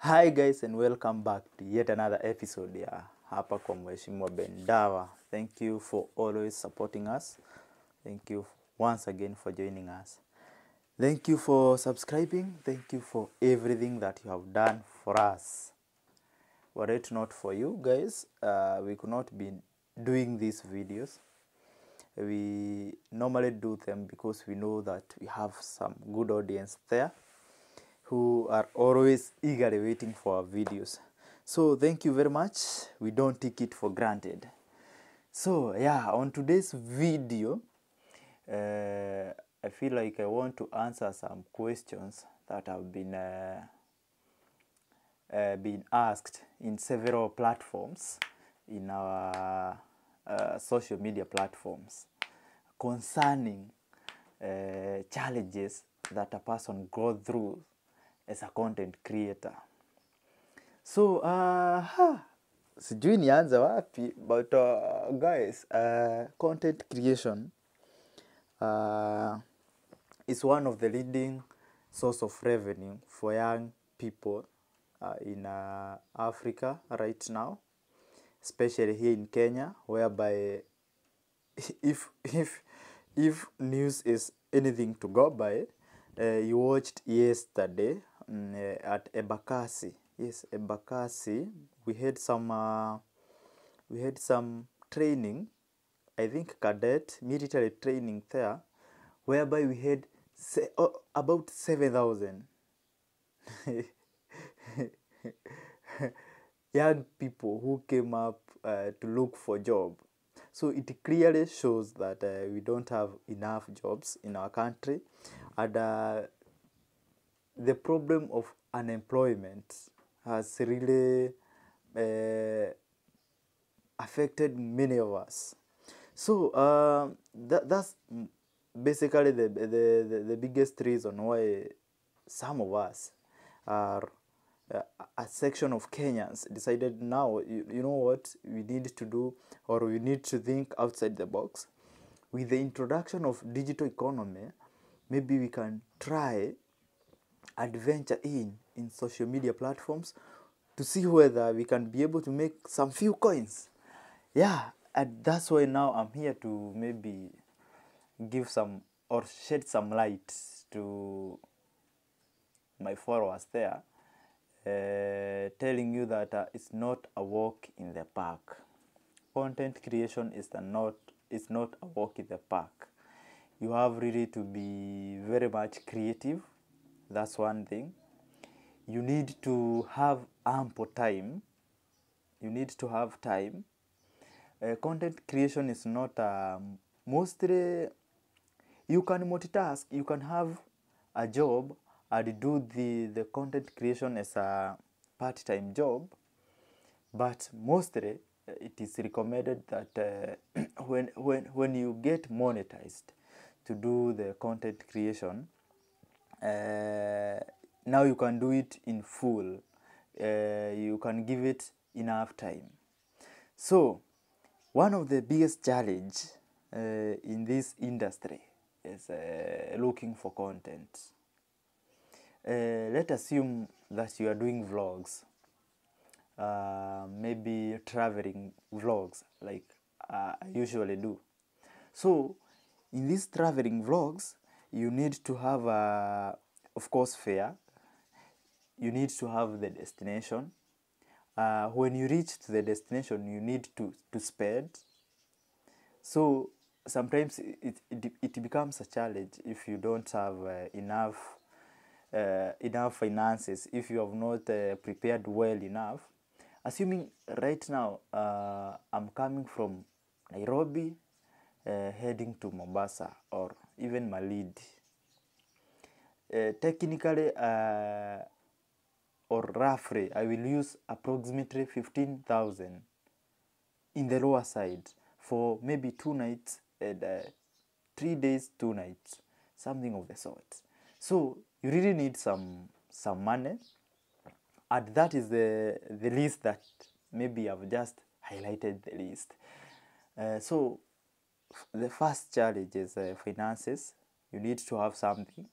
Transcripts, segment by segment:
Hi guys and welcome back to yet another episode ya hapa kwa Mheshimiwa Bendawa. Thank you for always supporting us. Thank you once again for joining us. Thank you for subscribing. Thank you for everything that you have done for us. Were it not for you guys, uh, we could not be doing these videos. We normally do them because we know that we have some good audience there who are always eagerly waiting for our videos. So thank you very much. We don't take it for granted. So yeah, on today's video, uh, I feel like I want to answer some questions that have been uh, uh, been asked in several platforms in our uh, social media platforms concerning uh, challenges that a person goes through as a content creator. So uh, ha, sijui nianze wapi but uh, guys uh, content creation uh, is one of the leading source of revenue for young people uh, in uh, Africa right now, especially here in Kenya, whereby if if if news is anything to go by, uh, you watched yesterday uh, at Embakasi. Yes, Embakasi. We had some uh, we had some training. I think cadet military training there, whereby we had se- oh, about seven thousand young people who came up uh, to look for job. So it clearly shows that uh, we don't have enough jobs in our country, and uh, the problem of unemployment has really uh, affected many of us. So uh, that, that's basically the, the, the, the biggest reason why some of us are uh, a section of Kenyans decided now, you, you know what, we need to do or we need to think outside the box. With the introduction of digital economy, maybe we can try adventure in in social media platforms to see whether we can be able to make some few coins. Yeah and that's why now i'm here to maybe give some or shed some light to my followers there uh, telling you that uh, it's not a walk in the park. Content creation is not is not a walk in the park. You have really to be very much creative that's one thing. You need to have ample time. You need to have time. Uh, content creation is not um, mostly you can multitask. You can have a job and do the, the content creation as a part-time job. But mostly uh, it is recommended that uh, when, when, when you get monetized to do the content creation uh, now you can do it in full. Uh, you can give it enough time. So one of the biggest challenge uh, in this industry is uh, looking for content. Uh, let's assume that you are doing vlogs. Uh, maybe traveling vlogs like I usually do. So, in these traveling vlogs, you need to have, uh, of course, fare. You need to have the destination. Uh, when you reach to the destination, you need to, to spend. So, sometimes it, it, it becomes a challenge if you don't have uh, enough uh, enough finances if you have not uh, prepared well enough assuming right now uh, i'm coming from nairobi uh, heading to mombasa or even malindi. Uh, technically uh, or roughly i will use approximately 15000 in the lower side for maybe two nights and uh, three days two nights something of the sort. So you really need some some money. And that is the the list that maybe i've just highlighted the list. Uh, so the first challenge is uh, finances. You need to have something.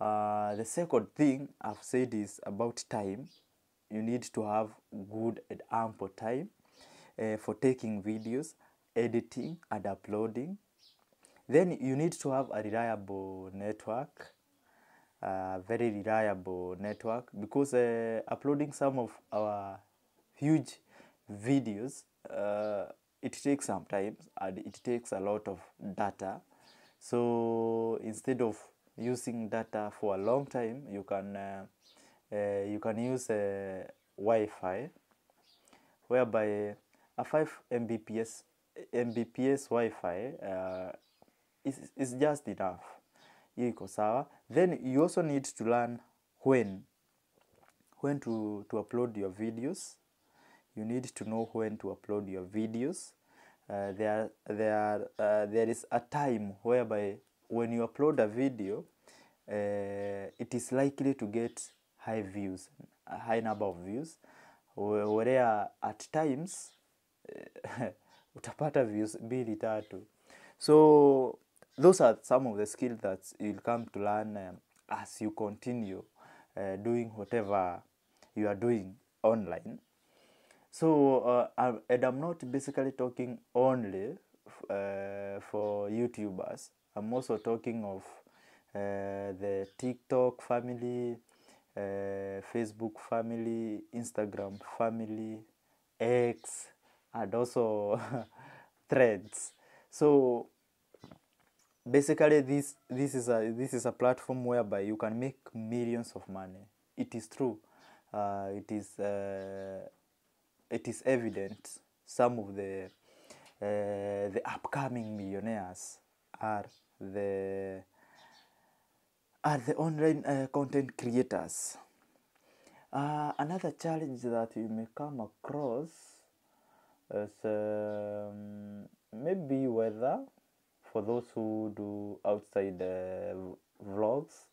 Uh, the second thing i've said is about time. You need to have good and ample time uh, for taking videos editing and uploading. Then you need to have a reliable network a very reliable network because uh, uploading some of our huge videos uh, it takes some time and it takes a lot of data. So instead of using data for a long time you can uh, uh, you can use uh, wi-fi whereby a 5 mbps mbps wi-fi uh, is, is just enough. Then you also need to learn when when to, to upload your videos you need to know when to upload your videos. Uh, there there uh, there is a time whereby when you upload a video uh, it is likely to get high views a high number of views. Wh- where at times utapata views mbili tatu. So those are some of the skills that you'll come to learn um, as you continue uh, doing whatever you are doing online so uh, I'm, and i'm not basically talking only uh, for youtubers. I'm also talking of uh, the tiktok family uh, facebook family instagram family x and also threads. So basically this this is a this is a platform whereby you can make millions of money. It is true. Uh, it is uh, it is evident some of the uh, the upcoming millionaires are the are the online uh, content creators uh, another challenge that you may come across is um, maybe weather for those who do outside uh, vlogs.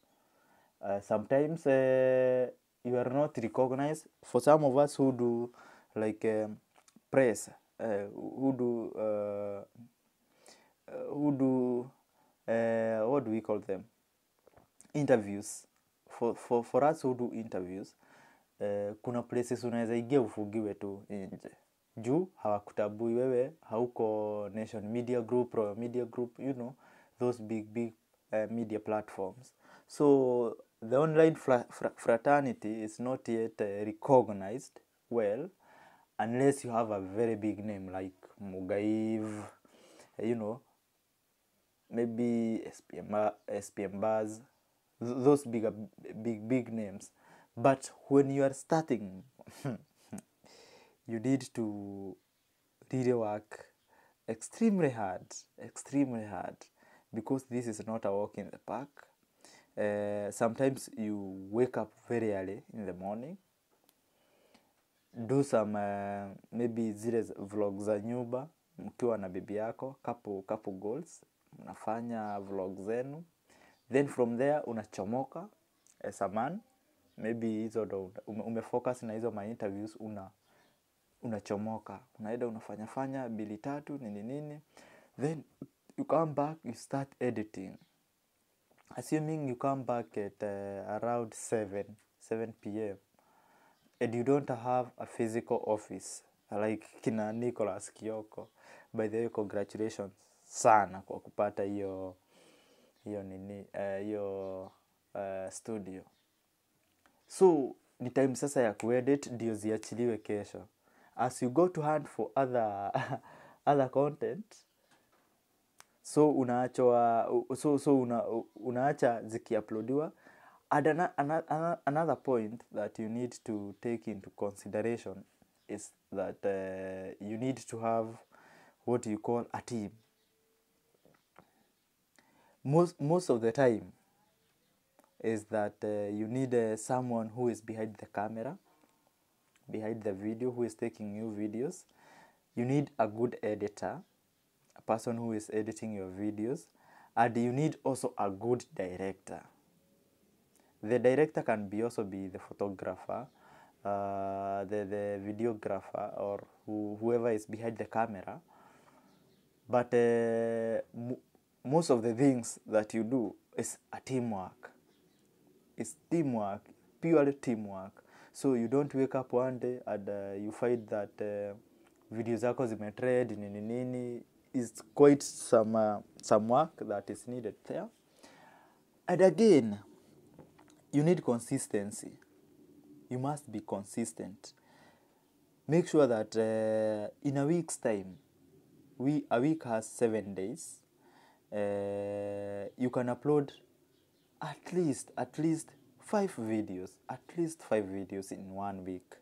Sometimes you are not recognized. For some of us who do like um, press, uh, who do uh, who do uh, what do we call them? Interviews. For, for, for us who do interviews, uh, kuna places unaweza ingia ufungiwe tu nje juu hawakutabui wewe hauko nation media group Royal media group you know those big big uh, media platforms so the online fra- fra- fraternity is not yet uh, recognized well unless you have a very big name like mugaiv you know maybe SPM, SPM Buzz, those big, big, big names. But when you are starting, you need to really work extremely hard, extremely hard, because this is not a walk in the park. Uh, sometimes you wake up very early in the morning, do some uh, maybe zile vlog za nyumba mkiwa na bibi yako couple, couple goals mnafanya vlog zenu. Then from there unachomoka as a man maybe hizo ndo ume, umefocus na hizo my interviews una unachomoka. Unaenda unafanya fanya bili tatu nini nini. Then you come back you start editing. Assuming you come back at uh, around 7 7 pm and you don't have a physical office like kina Nicholas Kioko. By the way congratulations sana kwa kupata hiyo hiyo nini eh, hiyo uh, studio. So ni time sasa ya kuedit ndio ziachiliwe kesho. As you go to hunt for other other content so unaachwa so, so una, unaacha zikiuploadiwa and ana, ana, ana, another point that you need to take into consideration is that uh, you need to have what you call a team. Most most of the time is that uh, you need uh, someone who is behind the camera behind the video who is taking new videos. You need a good editor a person who is editing your videos. And you need also a good director the director can be also be the photographer uh, the, the videographer or who, whoever is behind the camera. But uh, mo- most of the things that you do is a teamwork. It's teamwork purely teamwork. So you don't wake up one day and uh, you find that uh, video zako zimetrend nini nini. Is quite some, uh, some work that is needed there. And again you need consistency. You must be consistent. Make sure that uh, in a week's time we a week has seven days uh, you can upload at least at least five videos at least five videos in one week.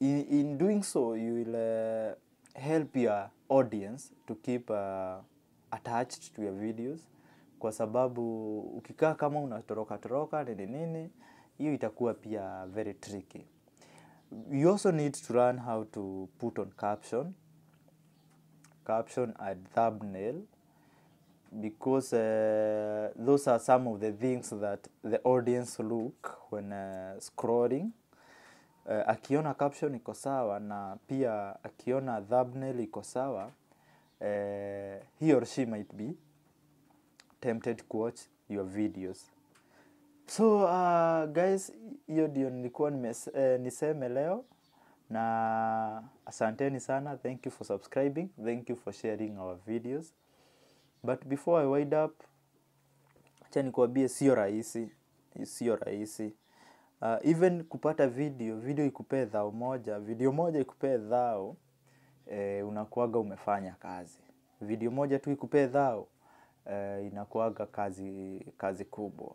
In, in doing so you will uh, help your audience to keep uh, attached to your videos kwa sababu ukikaa kama unatoroka toroka nini nini hiyo itakuwa pia very tricky. You also need to learn how to put on caption caption and thumbnail because uh, those are some of the things that the audience look when uh, scrolling. Uh, akiona caption iko sawa na pia akiona thumbnail iko sawa uh, he or she might be tempted to watch your videos. So uh, guys hiyo ndio nilikuwa eh, niseme leo. Na asanteni sana. Thank you for subscribing. Thank you for sharing our videos. But before i wind up acha nikuambie sio rahisi. Sio rahisi. Uh, even kupata video video ikupee dhao moja video moja ikupee dhao eh, unakuaga umefanya kazi. Video moja tu ikupee dhao eh, inakuaga kazi kazi kubwa.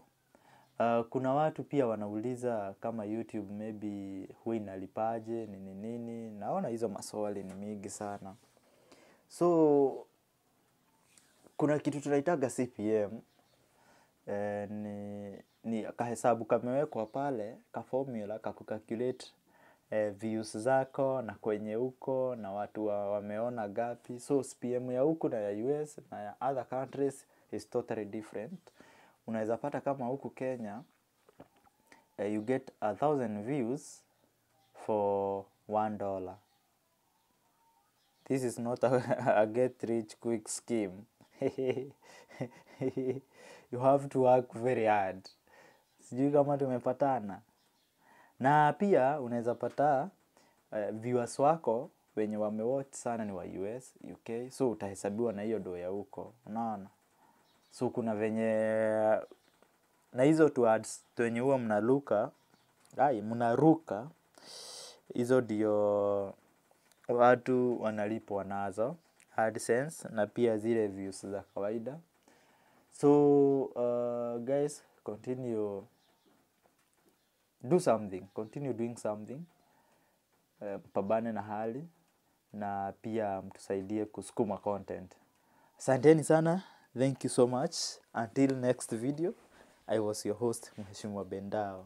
Uh, kuna watu pia wanauliza kama YouTube maybe huwa inalipaje nini nini. Naona hizo maswali ni mingi sana, so kuna kitu tunaitaga CPM eh, ni, ni kahesabu kamewekwa pale ka formula ka kucalculate eh, views zako na kwenye huko na watu wa, wameona gapi. So CPM ya huku na ya US na ya other countries is totally different unaweza pata kama huku Kenya uh, you get a thousand views for one dollar. This is not a, a get rich quick scheme. you have to work very hard. Sijui kama tumepatana. Na pia unaweza pata uh, viewers wako wenye wamewatch sana ni wa US, UK, so utahesabiwa na hiyo do ya huko, unaona? So kuna venye na hizo tu ads wenye huwa mnaluka ai mnaruka hizo ndio watu wanalipwa nazo AdSense na pia zile views za kawaida. So uh, guys continue do something continue doing something uh, pambane na hali na pia mtusaidie kusukuma content asanteni sana Thank you so much. Until next video, I was your host, Mheshimiwa Bendao.